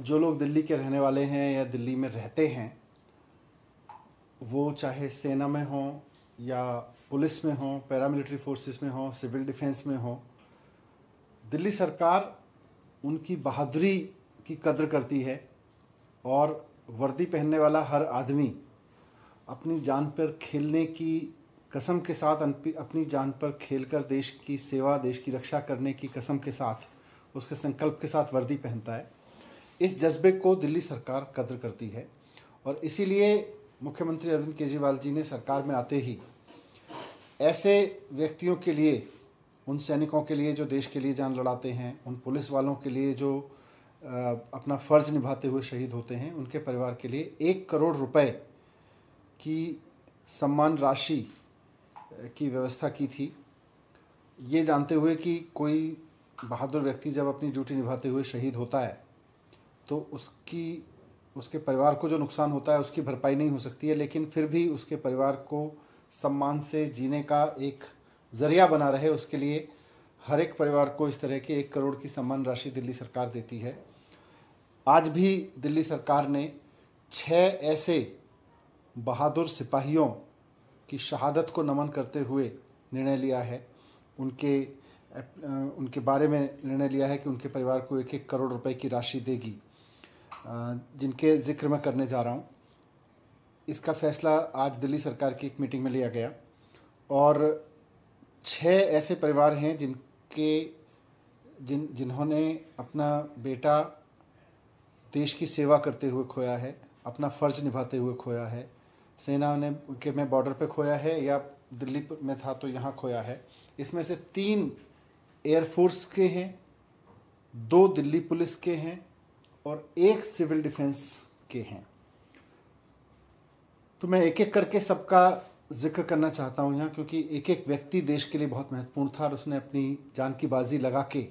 जो लोग दिल्ली के रहने वाले हैं या दिल्ली में रहते हैं, वो चाहे सेना में हों या पुलिस में हों, पैरामिलिट्री फोर्सेस में हों, सिविल डिफेंस में हों, दिल्ली सरकार उनकी बहादुरी की कद्र करती है और वर्दी पहनने वाला हर आदमी अपनी जान पर खेलने की कसम के साथ, अपनी जान पर खेलकर देश की सेवा, देश की रक्षा करने की कसम के साथ, उसके संकल्प के साथ वर्दी पहनता है। इस जज्बे को दिल्ली सरकार कद्र करती है और इसीलिए मुख्यमंत्री अरविंद केजरीवाल जी ने सरकार में आते ही ऐसे व्यक्तियों के लिए, उन सैनिकों के लिए जो देश के लिए जान लड़ाते हैं, उन पुलिस वालों के लिए जो अपना फ़र्ज़ निभाते हुए शहीद होते हैं, उनके परिवार के लिए एक करोड़ रुपए की सम्मान राशि की व्यवस्था की थी। ये जानते हुए कि कोई बहादुर व्यक्ति जब अपनी ड्यूटी निभाते हुए शहीद होता है तो उसकी, उसके परिवार को जो नुकसान होता है, उसकी भरपाई नहीं हो सकती है, लेकिन फिर भी उसके परिवार को सम्मान से जीने का एक ज़रिया बना रहे, उसके लिए हर एक परिवार को इस तरह के एक करोड़ की सम्मान राशि दिल्ली सरकार देती है। आज भी दिल्ली सरकार ने छः ऐसे बहादुर सिपाहियों की शहादत को नमन करते हुए निर्णय लिया है। उनके उनके बारे में निर्णय लिया है कि उनके परिवार को एक एक करोड़ रुपए की राशि देगी। जिनके ज़िक्र मैं करने जा रहा हूँ। इसका फैसला आज दिल्ली सरकार की एक मीटिंग में लिया गया। और छः ऐसे परिवार हैं जिनके, जिन, जिन्होंने अपना बेटा देश की सेवा करते हुए खोया है, अपना फ़र्ज़ निभाते हुए खोया है। सेना ने, के में बॉर्डर पे खोया है या दिल्ली में था तो यहाँ खोया है। इसमें से तीन एयरफोर्स के हैं, दो दिल्ली पुलिस के हैं और एक सिविल डिफेंस के हैं। तो मैं एक एक करके सबका ज़िक्र करना चाहता हूँ यहाँ, क्योंकि एक एक व्यक्ति देश के लिए बहुत महत्वपूर्ण था और उसने अपनी जान की बाजी लगा के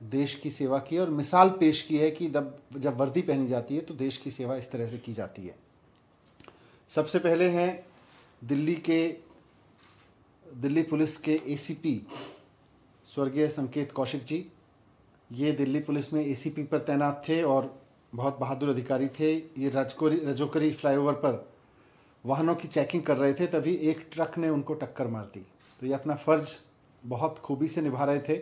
देश की सेवा की और मिसाल पेश की है कि जब जब वर्दी पहनी जाती है तो देश की सेवा इस तरह से की जाती है। सबसे पहले हैं दिल्ली के, दिल्ली पुलिस के एसीपी स्वर्गीय संकेत कौशिक जी। ये दिल्ली पुलिस में एसीपी पर तैनात थे और बहुत बहादुर अधिकारी थे। ये राजकोरी रजोकरी फ्लाईओवर पर वाहनों की चेकिंग कर रहे थे तभी एक ट्रक ने उनको टक्कर मार दी। तो ये अपना फ़र्ज़ बहुत खूबी से निभा रहे थे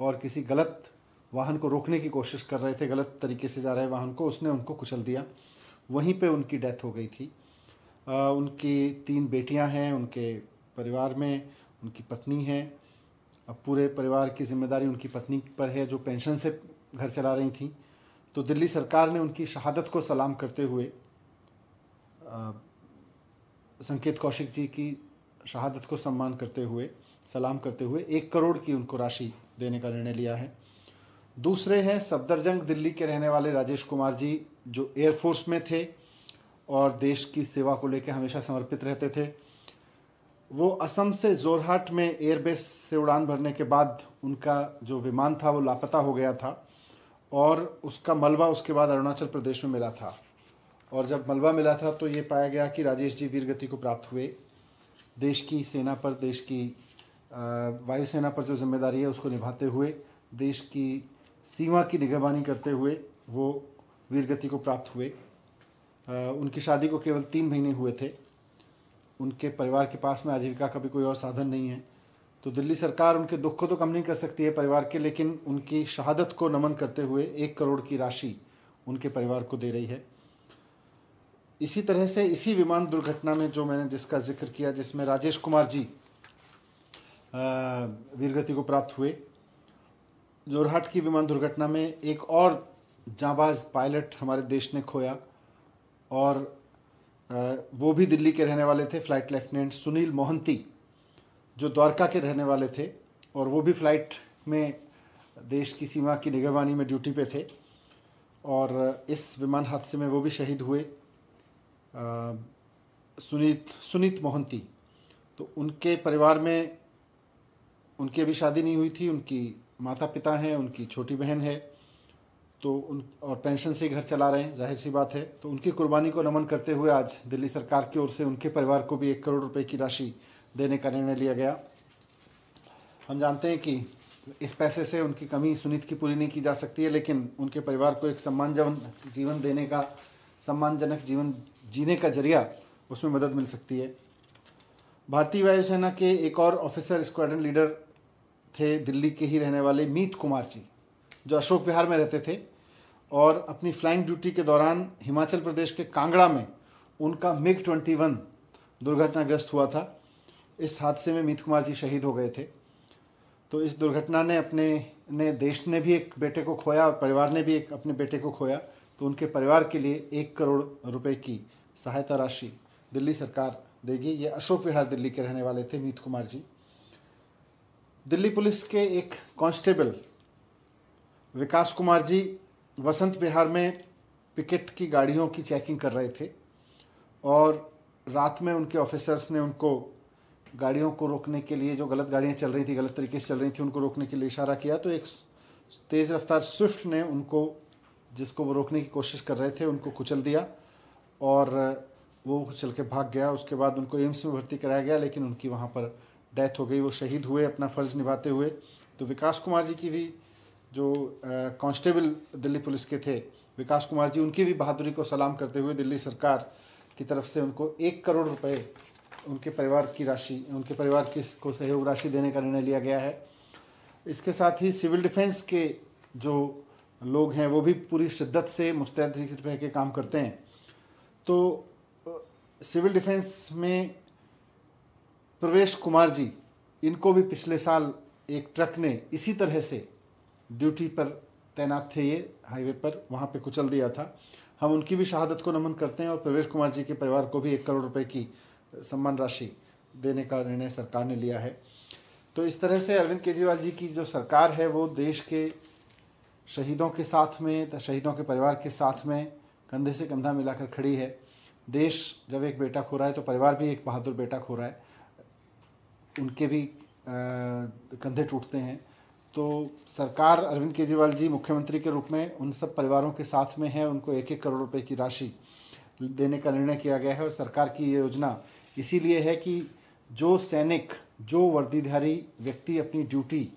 और किसी गलत वाहन को रोकने की कोशिश कर रहे थे गलत तरीके से जा रहे वाहन को उसने उनको कुचल दिया। वहीं पे उनकी डेथ हो गई थी। आ, उनकी तीन बेटियाँ हैं उनके परिवार में उनकी पत्नी है पूरे परिवार की ज़िम्मेदारी उनकी पत्नी पर है, जो पेंशन से घर चला रही थी। तो दिल्ली सरकार ने उनकी शहादत को सलाम करते हुए संकेत कौशिक जी की शहादत को सम्मान करते हुए, सलाम करते हुए एक करोड़ की उनको राशि देने का निर्णय लिया है। दूसरे हैं सफदरजंग, दिल्ली के रहने वाले राजेश कुमार जी, जो एयरफोर्स में थे और देश की सेवा को लेकर हमेशा समर्पित रहते थे। वो असम से जोरहाट में एयरबेस से उड़ान भरने के बाद उनका जो विमान था वो लापता हो गया था और उसका मलबा उसके बाद अरुणाचल प्रदेश में मिला था। और जब मलबा मिला था तो ये पाया गया कि राजेश जी वीरगति को प्राप्त हुए। देश की सेना पर, देश की वायुसेना पर जो ज़िम्मेदारी है उसको निभाते हुए, देश की सीमा की निगहबानी करते हुए वो वीरगति को प्राप्त हुए। उनकी शादी को केवल तीन महीने हुए थे। उनके परिवार के पास में आजीविका का भी कोई और साधन नहीं है। तो दिल्ली सरकार उनके दुख को तो कम नहीं कर सकती है परिवार के, लेकिन उनकी शहादत को नमन करते हुए एक करोड़ की राशि उनके परिवार को दे रही है। इसी तरह से इसी विमान दुर्घटना में जो मैंने जिसका ज़िक्र किया, जिसमें राजेश कुमार जी वीरगति को प्राप्त हुए, जोरहाट की विमान दुर्घटना में एक और जाबाज पायलट हमारे देश ने खोया और वो भी दिल्ली के रहने वाले थे फ़्लाइट लेफ्टिनेंट सुनील मोहंती, जो द्वारका के रहने वाले थे, और वो भी फ़्लाइट में देश की सीमा की निगहबानी में ड्यूटी पे थे। और इस विमान हादसे में वो भी शहीद हुए सुनीत सुनीत मोहंती। तो उनके परिवार में, उनकी अभी शादी नहीं हुई थी, उनकी माता पिता हैं, उनकी छोटी बहन है तो उन, और पेंशन से घर चला रहे हैं, ज़ाहिर सी बात है। तो उनकी कुर्बानी को नमन करते हुए आज दिल्ली सरकार की ओर से उनके परिवार को भी एक करोड़ रुपए की राशि देने का निर्णय लिया गया। हम जानते हैं कि इस पैसे से उनकी कमी सुनीत की पूरी नहीं की जा सकती है, लेकिन उनके परिवार को एक सम्मानजनक जीवन देने का, सम्मानजनक जीवन जीने का ज़रिया उसमें मदद मिल सकती है। भारतीय वायुसेना के एक और ऑफिसर स्क्वाड्रन लीडर थे दिल्ली के ही रहने वाले मीत कुमार जी, जो अशोक विहार में रहते थे। और अपनी फ्लाइंग ड्यूटी के दौरान हिमाचल प्रदेश के कांगड़ा में उनका मिग ट्वेंटी वन दुर्घटनाग्रस्त हुआ था। इस हादसे में मीत कुमार जी शहीद हो गए थे। तो इस दुर्घटना ने अपने, ने देश ने भी एक बेटे को खोया और परिवार ने भी एक अपने बेटे को खोया। तो उनके परिवार के लिए एक करोड़ रुपए की सहायता राशि दिल्ली सरकार देगी। ये अशोक विहार दिल्ली के रहने वाले थे मीत कुमार जी। दिल्ली पुलिस के एक कांस्टेबल विकास कुमार जी वसंत विहार में पिकेट की गाड़ियों की चेकिंग कर रहे थे और रात में उनके ऑफिसर्स ने उनको गाड़ियों को रोकने के लिए, जो गलत गाड़ियाँ चल रही थी, गलत तरीके से चल रही थी, उनको रोकने के लिए इशारा किया। तो एक तेज़ रफ्तार स्विफ्ट ने उनको, जिसको वो रोकने की कोशिश कर रहे थे, उनको कुचल दिया और वो कुचल के भाग गया। उसके बाद उनको एम्स में भर्ती कराया गया, लेकिन उनकी वहाँ पर डेथ हो गई। वो शहीद हुए, अपना फ़र्ज़ निभाते हुए। तो विकास कुमार जी की भी जो कांस्टेबल दिल्ली पुलिस के थे, विकास कुमार जी, उनकी भी बहादुरी को सलाम करते हुए दिल्ली सरकार की तरफ़ से उनको एक करोड़ रुपए उनके परिवार की राशि, उनके परिवार की को सहयोग राशि देने का निर्णय लिया गया है। इसके साथ ही सिविल डिफेंस के जो लोग हैं, वो भी पूरी शिद्दत से मुस्तैद रह के काम करते हैं। तो सिविल डिफेंस में प्रवेश कुमार जी, इनको भी पिछले साल एक ट्रक ने इसी तरह से ड्यूटी पर तैनात थे ये, हाईवे पर, वहाँ पे कुचल दिया था। हम उनकी भी शहादत को नमन करते हैं और प्रवेश कुमार जी के परिवार को भी एक करोड़ रुपए की सम्मान राशि देने का निर्णय सरकार ने लिया है। तो इस तरह से अरविंद केजरीवाल जी की जो सरकार है, वो देश के शहीदों के साथ में, शहीदों के परिवार के साथ में कंधे से कंधा मिलाकर खड़ी है। देश जब एक बेटा खो रहा है तो परिवार भी एक बहादुर बेटा खो रहा है। उनके भी कंधे टूटते हैं। तो सरकार अरविंद केजरीवाल जी मुख्यमंत्री के रूप में उन सब परिवारों के साथ में है, उनको एक एक करोड़ रुपए की राशि देने का निर्णय किया गया है और सरकार की ये योजना इसीलिए है कि जो सैनिक, जो वर्दीधारी व्यक्ति अपनी ड्यूटी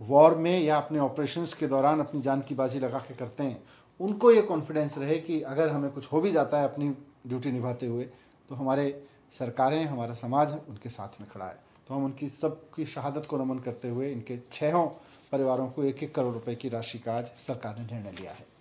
वॉर में या अपने ऑपरेशंस के दौरान अपनी जान की बाजी लगा के करते हैं, उनको ये कॉन्फिडेंस रहे कि अगर हमें कुछ हो भी जाता है अपनी ड्यूटी निभाते हुए तो हमारे सरकारें, हमारा समाज उनके साथ में खड़ा है। तो हम उनकी, सबकी शहादत को नमन करते हुए इनके छहों परिवारों को एक एक करोड़ रुपए की राशि का आज सरकार ने निर्णय लिया है।